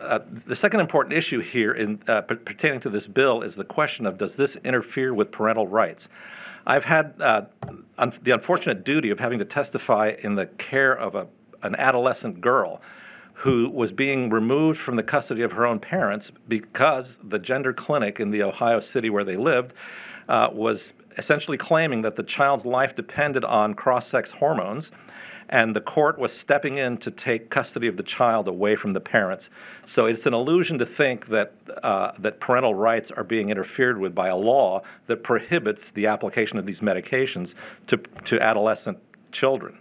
uh, the second important issue here in, uh, pertaining to this bill is the question of does this interfere with parental rights? I've had uh, un- the unfortunate duty of having to testify in the care of a, an adolescent girl who was being removed from the custody of her own parents because the gender clinic in the Ohio city where they lived uh, was essentially claiming that the child's life depended on cross sex hormones and the court was stepping in to take custody of the child away from the parents. So it's an illusion to think that uh, that parental rights are being interfered with by a law that prohibits the application of these medications to to adolescent children.